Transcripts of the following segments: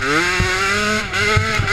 Mm-hmm.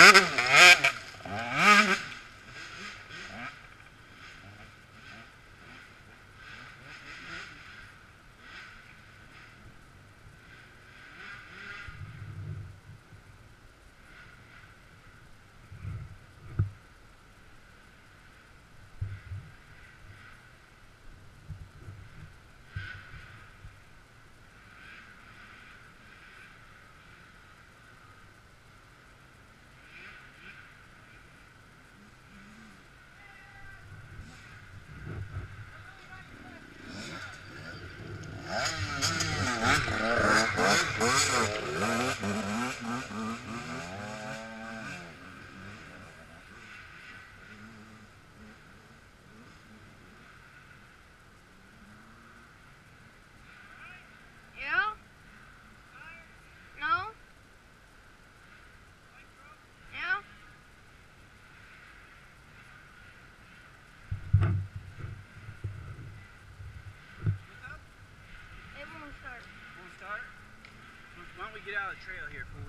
Mm-hmm. solid trail here for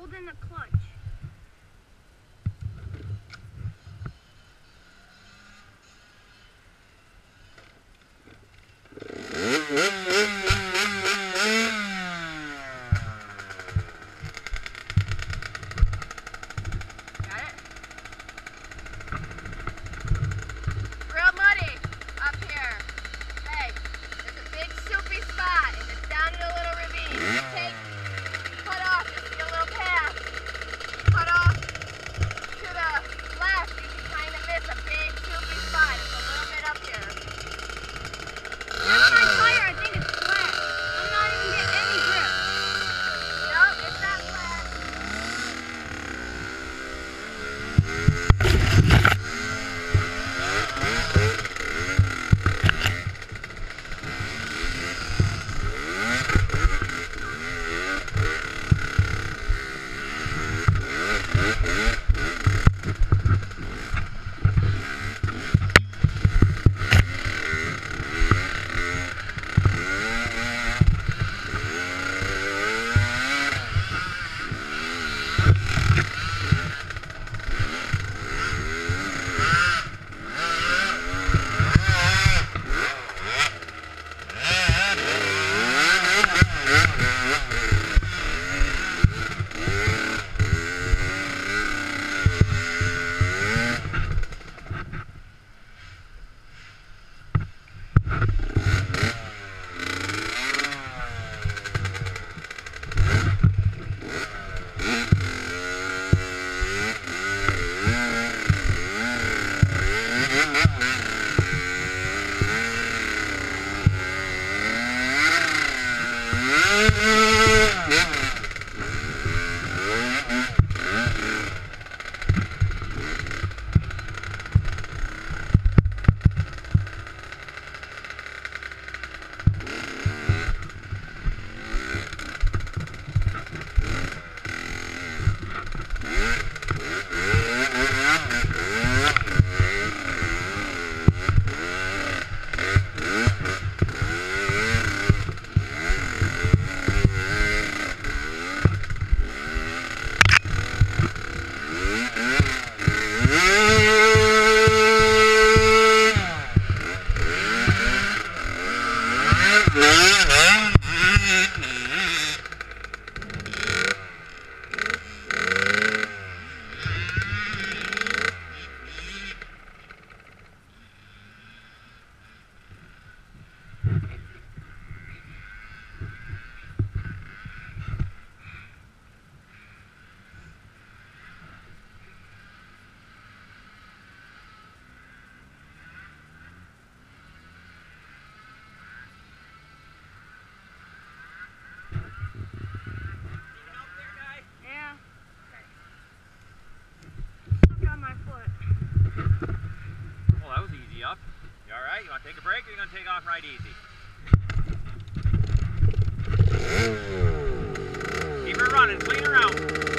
Hold in the clutch. Right? You want to take a break or you going to take off right easy? Keep her running. Clean her out.